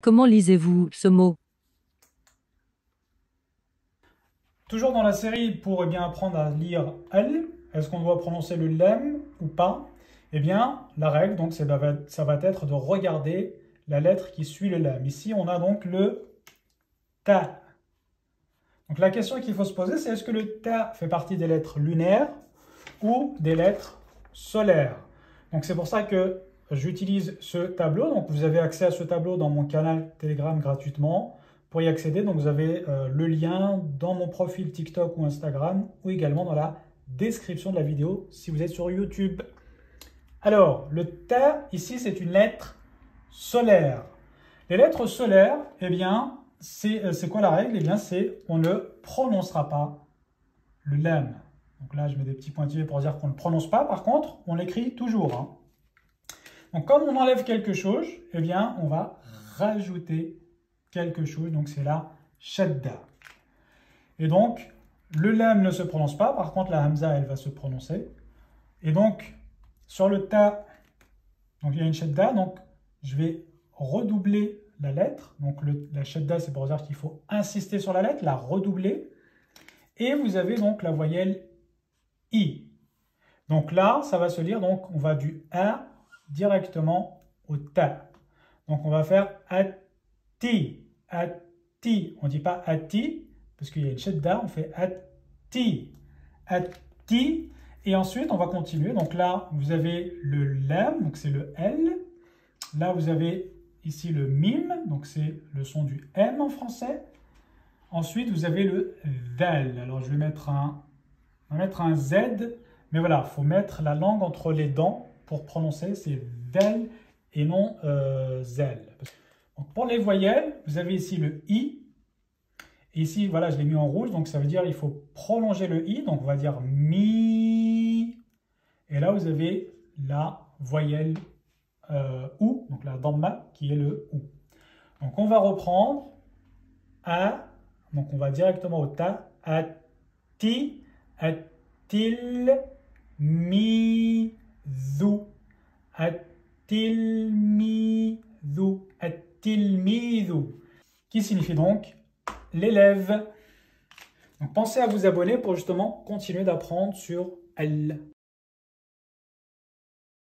Comment lisez-vous ce mot? Toujours dans la série pour eh bien, apprendre à lire L, est-ce qu'on doit prononcer le lem ou pas? Eh bien, la règle, donc, va, ça va être de regarder la lettre qui suit le lem. Ici, on a donc le ta. Donc la question qu'il faut se poser, c'est est-ce que le ta fait partie des lettres lunaires ou des lettres solaires? Donc c'est pour ça que j'utilise ce tableau. Donc vous avez accès à ce tableau dans mon canal Telegram gratuitement. Pour y accéder, donc vous avez euh, le lien dans mon profil TikTok ou Instagram ou également dans la description de la vidéo si vous êtes sur YouTube. Alors, le ta, ici, c'est une lettre solaire. Les lettres solaires, eh bien, c'est euh, quoi la règle? Eh bien, c'est on ne prononcera pas le lem. Donc là, je mets des petits pointillés pour dire qu'on ne prononce pas. Par contre, on l'écrit toujours. Hein. Donc, comme on enlève quelque chose, eh bien, on va rajouter quelque chose, donc c'est la shadda. Et donc, le lam ne se prononce pas, par contre la hamza, elle va se prononcer. Et donc, sur le ta, donc il y a une shadda, donc je vais redoubler la lettre. Donc la shadda, c'est pour dire qu'il faut insister sur la lettre, la redoubler. Et vous avez donc la voyelle i. Donc là, ça va se lire, donc on va du a directement au ta. Donc on va faire at ti, ati. On ne dit pas ati, parce qu'il y a une shedda, on fait ati, ati. Et ensuite, on va continuer. Donc là, vous avez le lam, donc c'est le L. Là, vous avez ici le mim, donc c'est le son du M en français. Ensuite, vous avez le vel. Alors, je vais mettre un, mettre un Z, mais voilà, il faut mettre la langue entre les dents pour prononcer. C'est vel et non euh, zel pour les voyelles, vous avez ici le i. Et ici, voilà, je l'ai mis en rouge, donc ça veut dire qu'il faut prolonger le i. Donc on va dire mi. Et là, vous avez la voyelle euh, ou, donc la damma qui est le ou. Donc on va reprendre a. Donc on va directement au ta. A ti, a til, mi, qui signifie donc l'élève. Pensez à vous abonner pour justement continuer d'apprendre sur elle.